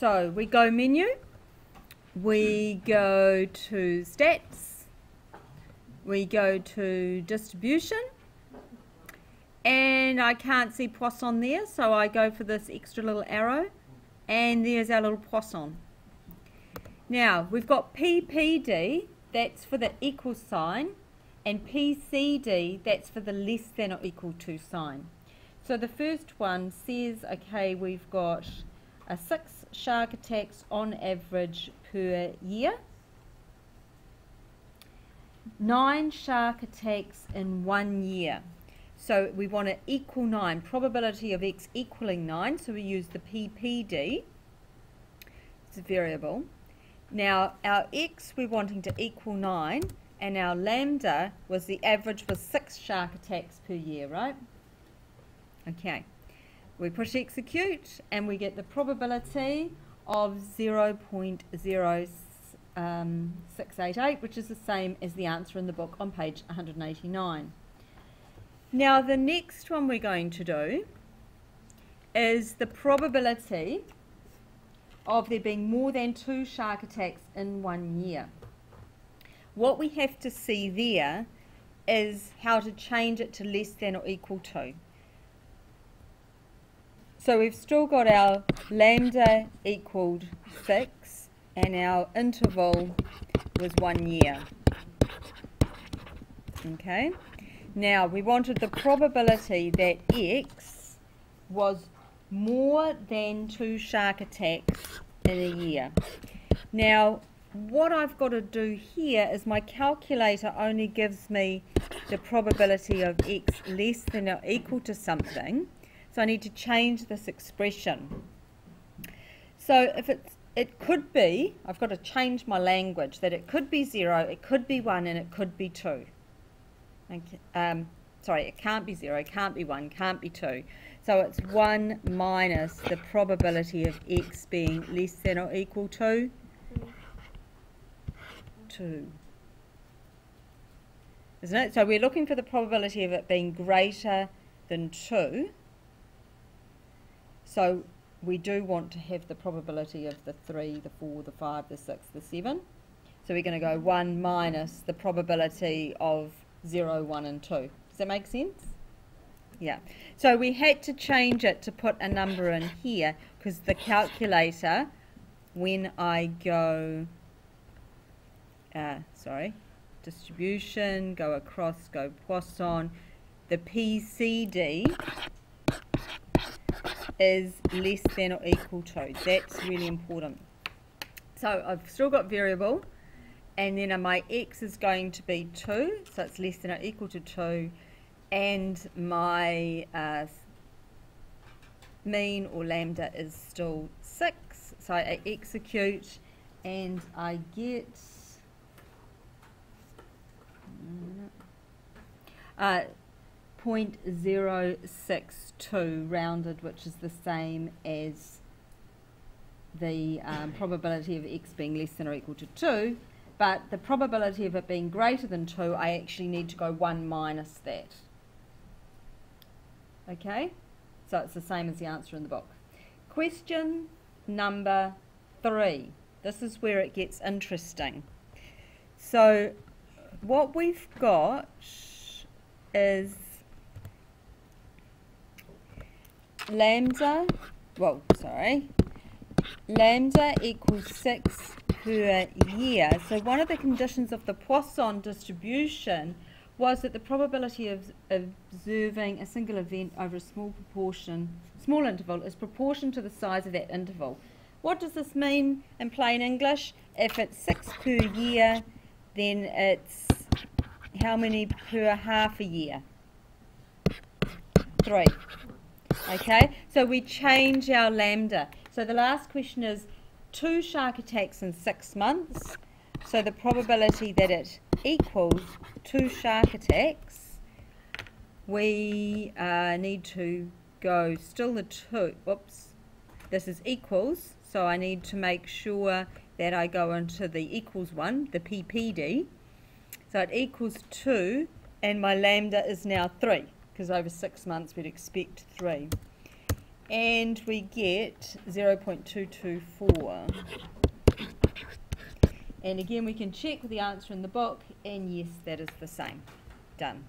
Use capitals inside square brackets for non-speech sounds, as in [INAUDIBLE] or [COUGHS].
So we go menu, we go to stats, we go to distribution, and I can't see Poisson there, so I go for this extra little arrow, and there's our little Poisson. Now, we've got PPD, that's for the equal sign, and PCD, that's for the less than or equal to sign. So the first one says, okay, we've got a six shark attacks on average per year, nine shark attacks in one year. So we want to equal 9, probability of x equaling 9, so we use the PPD, it's a variable. Now our x we're wanting to equal 9, and our lambda was the average was 6 shark attacks per year, right? Okay, we push execute, and we get the probability of 0 0.0688, um, which is the same as the answer in the book on page 189. Now the next one we're going to do is the probability of there being more than two shark attacks in one year. What we have to see there is how to change it to less than or equal to. So we've still got our lambda equaled 6 and our interval was one year. Okay. Now, we wanted the probability that x was more than two shark attacks in a year. Now, what I've got to do here is my calculator only gives me the probability of x less than or equal to something. So I need to change this expression. So if it's it could be, I've got to change my language, that it could be 0, it could be 1, and it could be 2. Okay. Um, sorry, it can't be 0, can't be 1, can't be 2. So it's 1 minus the probability of x being less than or equal to 2. Isn't it? So we're looking for the probability of it being greater than 2. So we do want to have the probability of the 3, the 4, the 5, the 6, the 7. So we're going to go 1 minus the probability of 0, 1 and 2. Does that make sense? Yeah. So we had to change it to put a number in here because the calculator, when I go, uh, sorry, distribution, go across, go Poisson, the PCD is less than or equal to. That's really important. So I've still got variable and then my x is going to be 2, so it's less than or equal to 2, and my uh, mean or lambda is still 6, so I execute and I get uh, 0.062 rounded, which is the same as the um, [COUGHS] probability of x being less than or equal to 2, but the probability of it being greater than 2, I actually need to go 1 minus that. Okay? So it's the same as the answer in the book. Question number 3. This is where it gets interesting. So what we've got is lambda, well, sorry, lambda equals 6 per year. So one of the conditions of the Poisson distribution was that the probability of observing a single event over a small proportion, small interval, is proportion to the size of that interval. What does this mean in plain English? If it's six per year, then it's how many per half a year? Three. Okay, so we change our lambda. So the last question is two shark attacks in six months. So the probability that it equals two shark attacks, we uh, need to go still the two, whoops, this is equals, so I need to make sure that I go into the equals one, the PPD. So it equals 2, and my lambda is now 3, because over 6 months we'd expect 3. and we get 0.224. And again, we can check with the answer in the book, and yes, that is the same. Done.